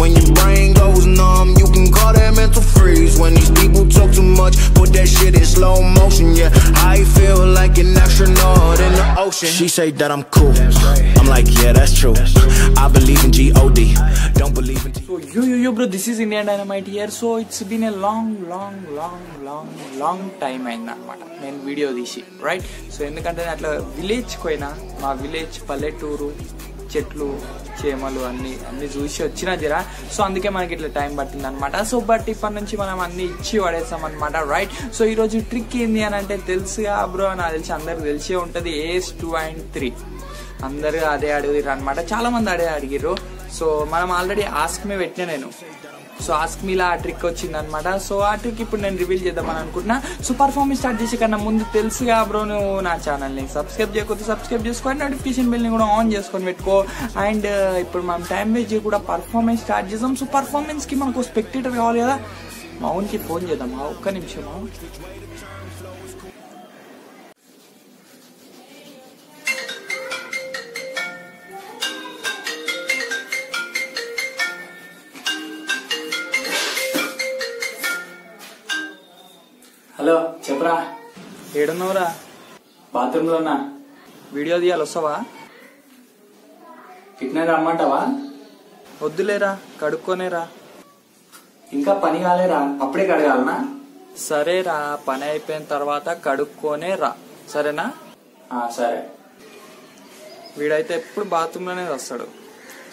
When your brain goes numb, you can call that mental freeze. When these people talk too much, put that shit in slow motion. Yeah, I feel like an astronaut in the ocean. She say that I'm cool. I'm like, yeah, that's true. I believe in G-O-D. Don't believe in so you you you bro this is Indian dynamite year so it's been a long long long long long time అయింది అనమాట నేను video తీసి right so ఎందుకంటే నేను అట్లా విలేజ్కి పోయినా మా విలేజ్ పల్లెటూరు చెట్లు చేమలు అన్ని అన్ని చూసి వచ్చినా జరా. సో అందుకే మనకి ఇట్లా టైం పట్టింది అనమాట సో బట్ ఇప్పటి నుంచి మనం అన్ని ఇచ్చి పడేస్తాం అనమాట రైట్ సో ఈరోజు ట్రిక్ ఏంది అని అంటే తెలుసుగా బ్రో నాకు తెలిసి అందరికి తెలిసే ఉంటుంది ఏస్ టూ అండ్ త్రీ అందరూ అదే అడిగిర్రు అనమాట చాలా మంది అదే అడిగిర్రు. సో మనం ఆల్రెడీ ఆస్క్ మీ పెట్టినా నేను. సో ఆస్క్ మీలా ఆ ట్రిక్ వచ్చింది అనమాట సో ఆ ట్రిక్ ఇప్పుడు నేను రివీల్ చేద్దామని అనుకుంటున్నా. సో పర్ఫార్మెన్స్ స్టార్ట్ చేసే కన్నా ముందు తెలుసుగా బ్రో నువ్వు నా ఛానల్ని సబ్స్క్రైబ్ చేయకపోతే సబ్స్క్రైబ్ చేసుకోండి నోటిఫికేషన్ బిల్ని కూడా ఆన్ చేసుకొని పెట్టుకో. అండ్ uh, ఇప్పుడు మనం టైం వేస్ట్ కూడా పర్ఫార్మెన్స్ స్టార్ట్ చేద్దాం. సో పర్ఫార్మెన్స్కి మనకు స్పెక్టేటర్ కావాలి కదా. మౌన్కి ఫోన్ చేద్దాం. ఒక్క నిమిషం ఏడున్నావురా? బాత్రూంలోనా? వీడియో తీయాలి వస్తావా ఇట్నే రమ్మంటావా? వద్దులేరా కడుక్కోనేరా. ఇంకా పని కాలేరా? అప్పుడే కడగాలనా? సరేరా పని అయిపోయిన తర్వాత కడుక్కోనే రా సరేనా? ఆ, సరే. వీడైతే ఎప్పుడు బాత్రూంలోనే వస్తాడు.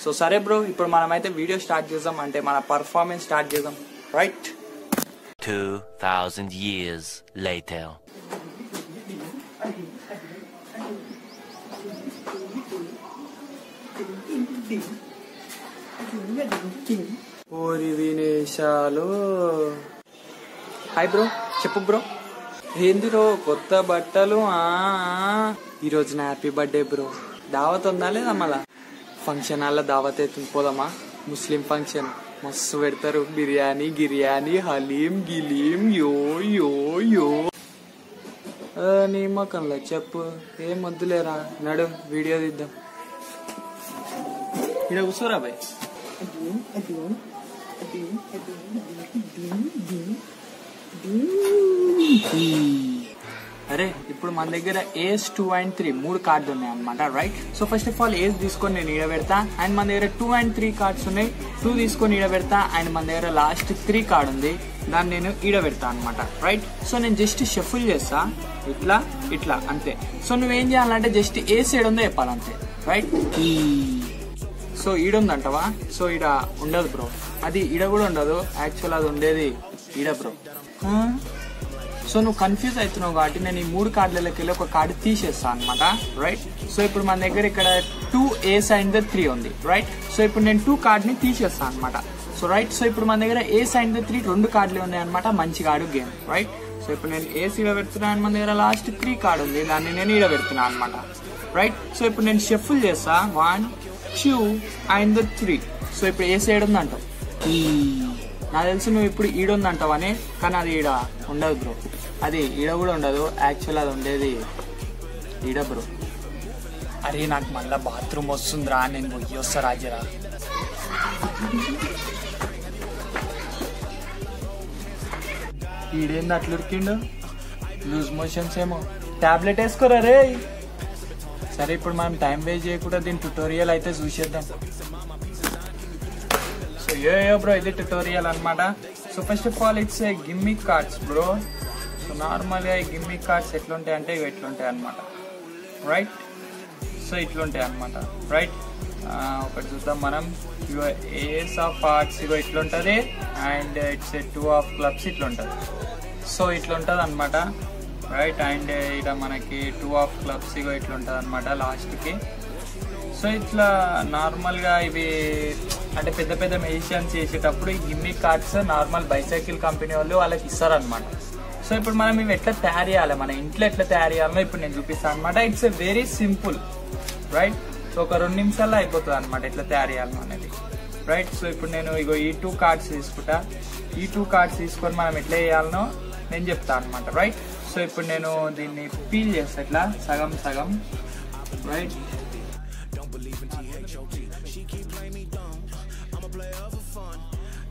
సో సరే బ్రో ఇప్పుడు మనమైతే వీడియో స్టార్ట్ చేద్దాం. అంటే మన పర్ఫార్మెన్స్ స్టార్ట్ చేద్దాం. రైట్? 2,000 years later. ఓరి వినేశాలు. హాయ్ బ్రో చెప్పు బ్రో. ఏంది కొత్త బట్టలు ఆ, ఈ నా హ్యాపీ బర్త్డే బ్రో. దావత్ ఉందా లేదా మళ్ళా? ఫంక్షన్ హాల్లో దావత్ అయితే పోదామా? ముస్లిం ఫంక్షన్ మస్తు పెడతారు. బిర్యానీ గిర్యానీ హలీం గిలీం యో యో యో. నీ చెప్పు. ఏం వద్దులేరా? నడు వీడియో తీద్దాం. ఇక్కడ కూర్చోరా బాయ్ అరే ఇప్పుడు మన దగ్గర ఏస్ టూ అండ్ త్రీ మూడు కార్డ్స్ ఉన్నాయి అనమాట right so first of all ace తీసుకొని నేను ఈడ పెడతా అండ్ మన దగ్గర టూ అండ్ త్రీ కార్డ్స్ ఉన్నాయి. టూ తీసుకొని ఈడ పెడతా అండ్ మన దగ్గర లాస్ట్ త్రీ కార్డ్ ఉంది. దాన్ని నేను ఈడ పెడతా అనమాట రైట్ సో నేను జస్ట్ షఫుల్ చేస్తా ఇట్లా ఇట్లా అంతే. సో నువ్వేం చేయాలంటే జస్ట్ ఏ సైడ్ ఉందో చెప్పాలంతే రైట్ సో ఈడ ఉందంటవా సో ఈడ ఉండదు బ్రో. అది ఈడ కూడా ఉండదు. యాక్చువల్ అది ఉండేది ఈడ బ్రో. సో నువ్వు కన్ఫ్యూజ్ అవుతున్నావు కాబట్టి నేను ఈ మూడు కార్డులకి వెళ్ళి ఒక కార్డు తీసేస్తాను అనమాట రైట్ సో ఇప్పుడు మన దగ్గర ఇక్కడ టూ ఏస్ అండ్ త్రీ ఉంది. రైట్ సో ఇప్పుడు నేను టూ కార్డ్ని తీసేస్తాను అనమాట సో రైట్ సో ఇప్పుడు మన దగ్గర ఏస్ అండ్ త్రీ రెండు కార్డులు ఉన్నాయి అనమాట మంచి ఆడు గేమ్ రైట్ సో ఇప్పుడు నేను ఏస్ ఈడ పెడుతున్నాను మన దగ్గర లాస్ట్ త్రీ కార్డ్ ఉంది. దాన్ని నేను ఈడ పెడుతున్నాను అనమాట రైట్ సో ఇప్పుడు నేను షఫుల్ చేస్తా. One two and three so ఇప్పుడు ఏ సైడ్ ఉందంటావు. నాకు తెలిసి నువ్వు ఇప్పుడు ఈడ ఉందంటావని కానీ అది ఈడ ఉండదు బ్రో. అది ఈడ కూడా ఉండదు. యాక్చువల్ అది ఉండేది ఈడ బ్రో. అరే నాకు మళ్ళా బాత్రూమ్ వస్తుందిరా. నేను పోయి వస్తా రాజరా. ఈడేంది అట్లా ఉరికిండు లూజ్ మోషన్స్ ఏమో. టాబ్లెట్ వేసుకోరా రే సరే ఇప్పుడు మనం టైం వేస్ట్ చేయకుండా దీని ట్యుటోరియల్ అయితే చూసేద్దాం. సో ఏ బ్రో ఇది ట్యుటోరియల్ అనమాట so first of all it's a gimmick cards bro so నార్మల్గా ఈ గిమ్మిక్ కార్డ్స్ ఎట్లుంటాయి అంటే ఇవి ఎట్లుంటాయి అనమాట రైట్ సో ఇట్లుంటాయి అనమాట రైట్ ఒకటి చూద్దాం మనం. ఇగో ఏస్ ఆఫ్ ఆర్ట్స్ ఇగో ఇట్లుంటుంది. And it's two of clubs ఇట్లుంటుంది. So ఇట్లుంటుంది అనమాట రైట్ అండ్ ఇక్కడ మనకి టూ ఆఫ్ క్లబ్స్ ఇగో ఇట్లుంటుంది అనమాట లాస్ట్కి సో ఇట్లా నార్మల్గా ఇవి అంటే పెద్ద పెద్ద మెజిషియన్స్ చేసేటప్పుడు ఈ gimmick cards normal bicycle company వాళ్ళు వాళ్ళకి ఇస్తారనమాట సో ఇప్పుడు మనం ఇవి ఎట్లా తయారు చేయాలి? మన ఇంట్లో ఎట్లా తయారు చేయాలో ఇప్పుడు నేను చూపిస్తాను అనమాట it's very simple right so ఒక రెండు నిమిషాల్లో అయిపోతుంది అనమాట ఎట్లా తయారు చేయాలి అనేది. రైట్ సో ఇప్పుడు నేను ఇగో ఈ టూ కార్డ్స్ తీసుకుంటా. ఈ టూ కార్డ్స్ తీసుకొని మనం ఎట్లా చేయాలనో నేను చెప్తాను అనమాట రైట్ సో ఇప్పుడు నేను దీన్ని పీల్ చేస్తా ఇట్లా సగం సగం right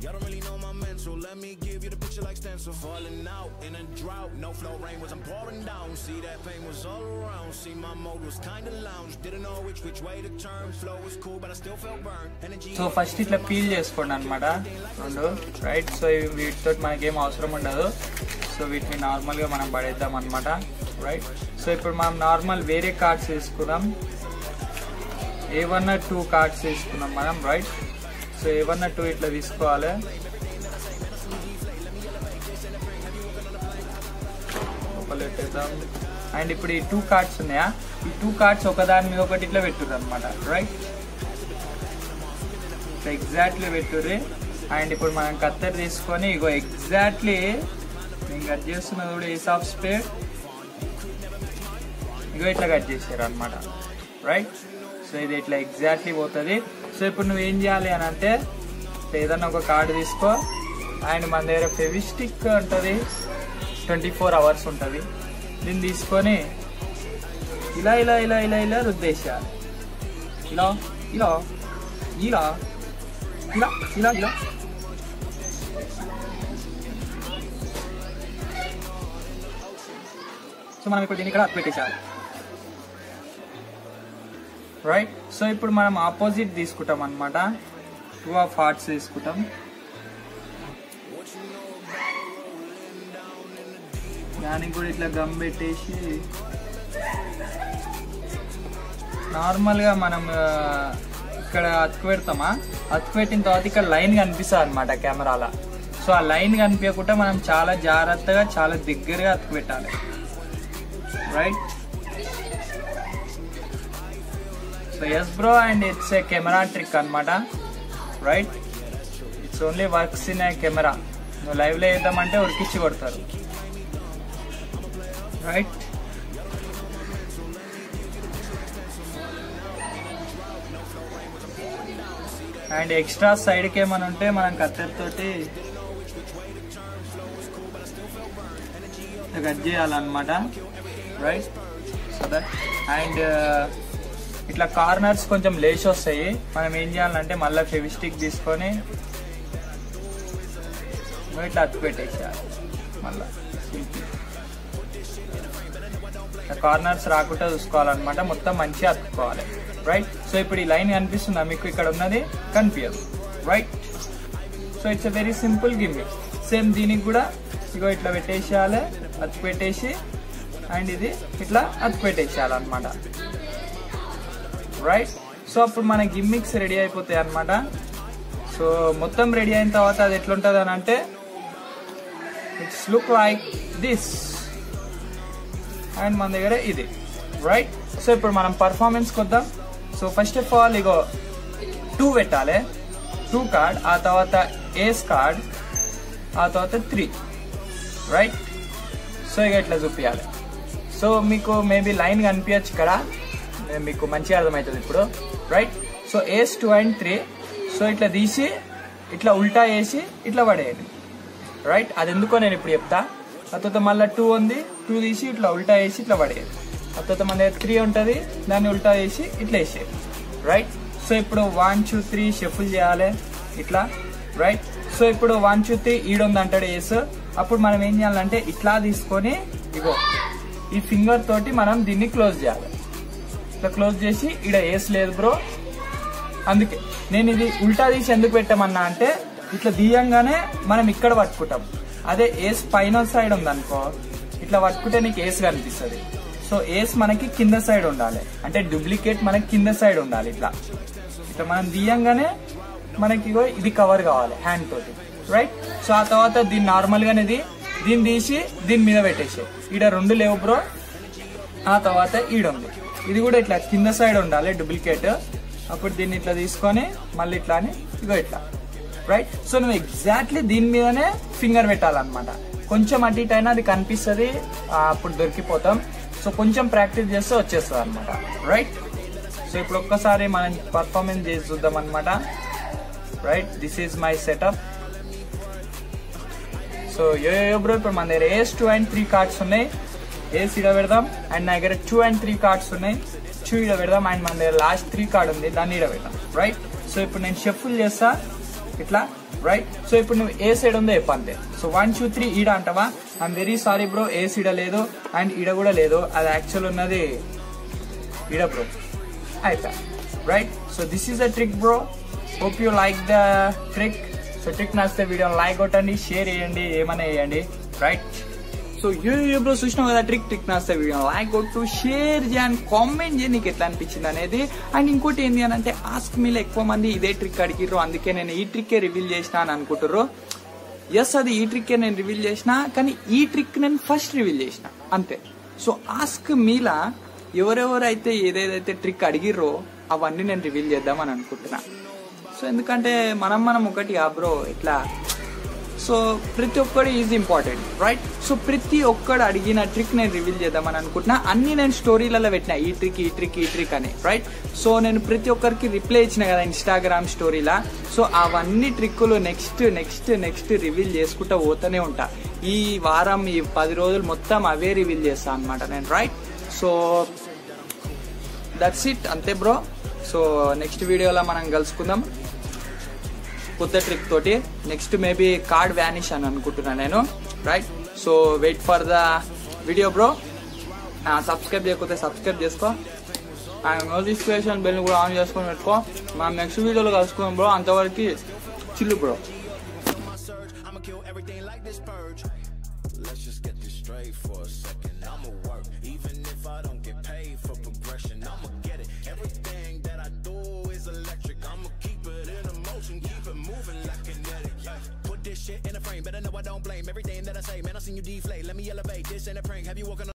Y'all don't really know my mental. Let me give you the picture like stencil. Falling out in a drought. No flow rain was I'm pouring down. See that pain was all around. See my mode was kinda lounge. Didn't know which which way to turn. Flow was cool, but I still felt burned. Energy so first ఇట్లా peel చేసుకోండి అనమాట రెండు right so ఇవి వీటితో మనకేం అవసరం ఉండదు so వీటిని నార్మల్గా మనం పడేద్దాం అనమాట రైట్ సో ఇప్పుడు మనం నార్మల్ వేరే కార్డ్స్ తీసుకున్నాం ఏవన్నా టూ కార్డ్స్ తీసుకున్నాం మనం రైట్ సో ఏవన్నా టూ ఇట్లా తీసుకోవాలి. పెట్టేద్దాం అండ్ ఇప్పుడు ఈ టూ కార్డ్స్ ఉన్నాయా? ఈ టూ కార్డ్స్ ఒకదాని మీద ఒకటి ఇట్లా పెట్టుర్రు అనమాట రైట్ ఎగ్జాక్ట్లీ పెట్టుర్రి. అండ్ ఇప్పుడు మనం కత్తెర తీసుకొని ఇగో ఎగ్జాక్ట్లీ నేను కట్ చేస్తున్నది కూడా ఏస్ ఆఫ్ స్పేడ్ ఇగో ఇట్లా కట్ చేసారు అనమాట రైట్ సో ఇది ఇట్లా ఎగ్జాక్ట్లీ పోతుంది. సో ఇప్పుడు నువ్వు ఏం చేయాలి అని అంటే ఏదన్నా ఒక కార్డు తీసుకో. అండ్ మన దగ్గర ఫెవిస్టిక్ ఉంటుంది. ట్వంటీ ఫోర్ అవర్స్ ఉంటుంది. దీన్ని తీసుకొని ఇలా ఇలా ఇలా ఇలా ఇలా రుద్దేసేయాలి. ఇలా ఇలా ఇలా ఇలా ఇలా ఇలా. సో మనం ఇప్పుడు దీన్ని ఇక్కడ పెట్టేసాలి రైట్ సో ఇప్పుడు మనం ఆపోజిట్ తీసుకుంటాం అనమాట టూ ఆఫ్ హార్ట్స్ తీసుకుంటాం. దానికి కూడా ఇట్లా గమ్ పెట్టేసి నార్మల్గా మనం ఇక్కడ అతుకు పెడతామా? అతుకు పెట్టిన తర్వాత ఇక్కడ లైన్ కనిపిస్తుంది అనమాట కెమెరాలో. సో ఆ లైన్ కనిపించకుండా మనం చాలా జాగ్రత్తగా చాలా దగ్గరగా అతుకు పెట్టాలి. Right so yes bro and it's a camera trick అనమాట right it's only works in a camera నువ్వు లైవ్లో వేద్దామంటే ఉరికిచ్చి కొడతారు. రైట్ అండ్ ఎక్స్ట్రా సైడ్కి ఏమైనా ఉంటే మనం కత్తెరతోటి కట్ చేయాలన్నమాట. రైట్ సో దట్ అండ్ ఇట్లా కార్నర్స్ కొంచెం లేచి వస్తాయి. మనం ఏం చేయాలంటే మళ్ళీ ఫెవిస్టిక్ తీసుకొని ఇట్లా అతుకు పెట్టేసేయాలి. మళ్ళీ కార్నర్స్ రాకుండా చూసుకోవాలన్నమాట. మొత్తం మంచిగా అతుక్కోవాలి. రైట్? సో ఇప్పుడు ఈ లైన్ కనిపిస్తుందా? మీకు ఇక్కడ ఉన్నది? కనిపించదు. Right? So it's a very simple గిమ్మి. Same దీనికి కూడా ఇగో ఇట్లా పెట్టేసేయాలి. అతి పెట్టేసి అండ్ ఇది ఇట్లా అది పెట్టేసేయాలన్నమాట రైట్ సో అప్పుడు మన గిమ్మిక్స్ రెడీ అయిపోతాయి అనమాట సో మొత్తం రెడీ అయిన తర్వాత అది ఎట్లుంటుంది అని అంటే it's look like this and మన దగ్గర ఇది. రైట్ సో ఇప్పుడు మనం పర్ఫార్మెన్స్కి వద్దాం సో ఫస్ట్ ఆఫ్ ఆల్ ఇగో టూ పెట్టాలి. టూ కార్డ్ ఆ తర్వాత ఏస్ కార్డ్ ఆ తర్వాత త్రీ రైట్ సో ఇక ఇట్లా చూపించాలి సో మీకు మేబీ లైన్ కనిపించచ్చు ఇక్కడ. Eh, మీకు మంచిగా అర్థమవుతుంది ఇప్పుడు. Right so ace two and three so ఇట్లా తీసి ఇట్లా ఉల్టా వేసి ఇట్లా పడేయండి. రైట్ అది ఎందుకో నేను ఇప్పుడు చెప్తా. ఆ తర్వాత మళ్ళీ టూ ఉంది టూ తీసి ఇట్లా ఉల్టా వేసి ఇట్లా పడేయండి. ఆ తర్వాత మన దగ్గర త్రీ ఉంటుంది దాన్ని ఉల్టా వేసి ఇట్లా వేసేయండి. రైట్ సో ఇప్పుడు వన్ టూ త్రీ షెఫుల్ చేయాలి. ఇట్లా. రైట్ సో ఇప్పుడు వన్ టూ త్రీ ఈడుంది అంటాడు ఏసు అప్పుడు మనం ఏం చేయాలంటే ఇట్లా తీసుకొని ఇగో. ఈ ఫింగర్ తోటి మనం దీన్ని క్లోజ్ చేయాలి. ఇట్లా క్లోజ్ చేసి ఈడ వేసలేదు బ్రో అందుకే నేను ఇది ఉల్టా తీసి ఎందుకు పెట్టామన్నా అంటే ఇట్లా దియంగానే మనం ఇక్కడ పట్టుకుంటాం. అదే ఏస్ పైన సైడ్ ఉందనుకో ఇట్లా పట్టుకుంటే నీకు ఏస్ కనిపిస్తుంది. సో ఏస్ మనకి కింద సైడ్ ఉండాలి. అంటే డూప్లికేట్ మనకి కింద సైడ్ ఉండాలి ఇట్లా. ఇట్లా మనం దియంగానే మనకి ఇది కవర్ కావాలి హ్యాండ్ తోటి. రైట్ సో ఆ తర్వాత దీన్ని నార్మల్గానే ఇది దీన్ని తీసి దీని మీద పెట్టేసే. ఈడ రెండు లేవు బ్రో. ఆ తర్వాత ఈడ ఉంది. ఇది కూడా ఇట్లా కింద సైడ్ ఉండాలి డూప్లికేట్. అప్పుడు దీన్ని ఇట్లా తీసుకొని మళ్ళీ ఇట్లా అని ఇగో ఇట్లా. రైట్ సో నువ్వు ఎగ్జాక్ట్లీ దీని మీదనే ఫింగర్ పెట్టాలన్నమాట. కొంచెం అటు ఇటు అయినా అది కనిపిస్తుంది అప్పుడు దొరికిపోతాం. సో కొంచెం ప్రాక్టీస్ చేస్తే వచ్చేస్తుంది అనమాట రైట్ సో ఇప్పుడు ఒక్కసారి మనం పర్ఫార్మెన్స్ చేసి చూద్దాం అనమాట right this is my setup so A bro ఇప్పుడు మన దగ్గర ace two and three cards ఉన్నాయి. ఏస్ ఇడ పెడదాం అండ్ నా దగ్గర టూ అండ్ త్రీ కార్డ్స్ ఉన్నాయి. టూ ఇడ పెడదాం అండ్ మన దగ్గర లాస్ట్ త్రీ కార్డ్ ఉంది దాన్ని ఇడ పెడదాం రైట్ సో ఇప్పుడు నేను షఫుల్ చేస్తా ఇట్లా రైట్ సో ఇప్పుడు నువ్వు ఏ సైడ్ ఉందో చెప్పంతే సో వన్ టూ త్రీ ఈడ అంటావా? ఐఎమ్ వెరీ సారీ బ్రో ఏ సీడ లేదు అండ్ ఈడ కూడా లేదు. అది యాక్చువల్ ఉన్నది ఈడ బ్రో అయిపోయా right so this is a trick bro hope you like the trick so trick నచ్చితే వీడియో లైక్ కొట్టండి షేర్ చేయండి ఏమైనా వేయండి రైట్ సో యూట్యూబ్లో చూసినావు కదా ట్రిక్ ట్రిక్ నచ్చితే వీడియో లైక్ కొట్టు షేర్ చేయండి కామెంట్ చేయి నీకు ఎట్లా అనిపించింది అనేది. అండ్ ఇంకోటి ఏంటి అని అంటే ఆస్క్ మీలో ఎక్కువ మంది ఇదే ట్రిక్ అడిగిర్రు అందుకే నేను ఈ ట్రిక్కే రివీల్ చేసిన అని అనుకుంటారు ఎస్ అది ఈ ట్రిక్కే నేను రివీల్ చేసిన కానీ ఈ ట్రిక్ నేను ఫస్ట్ రివీల్ చేసిన. అంతే. సో ఆస్క్ మీలా ఎవరెవరైతే ఏదేదైతే ట్రిక్ అడిగిర్రో అవన్నీ నేను రివీల్ చేద్దామని అనుకుంటున్నా. సో ఎందుకంటే మనం మనం ఒకటి బ్రో ఇట్లా. సో ప్రతి ఒక్కడు ఈజ్ ఇంపార్టెంట్ రైట్ సో ప్రతి ఒక్కడు అడిగిన ట్రిక్ నేను రివీల్ చేద్దామని అనుకుంటున్నా. అన్ని నేను స్టోరీలలో పెట్టిన ఈ ట్రిక్ ఈ ట్రిక్ ఈ ట్రిక్ అని రైట్ సో నేను ప్రతి ఒక్కరికి రిప్లై ఇచ్చిన కదా ఇన్స్టాగ్రామ్ స్టోరీలా సో అవన్నీ ట్రిక్కులు నెక్స్ట్ నెక్స్ట్ నెక్స్ట్ రివీల్ చేసుకుంటూ పోతూనే ఉంటా. ఈ వారం ఈ పది రోజులు మొత్తం అవే రివీల్ చేస్తా అనమాట నేను రైట్ సో దట్స్ ఇట్ అంతే బ్రో సో నెక్స్ట్ వీడియోలో మనం కలుసుకుందాం. కొత్త ట్రిక్ తోటి. నెక్స్ట్ మేబీ కార్డ్ వ్యానిష్ అని అనుకుంటున్నాను నేను. Right so wait for the video bro subscribe చేయకపోతే సబ్స్క్రైబ్ చేసుకో. అండ్ నోటిఫికేషన్ బెల్ కూడా ఆన్ చేసుకొని పెట్టుకో. మనం నెక్స్ట్ వీడియోలో కలుసుకుందాం బ్రో అంతవరకు chill bro you deflate. Let me elevate. This ain't a prank. Have you walking?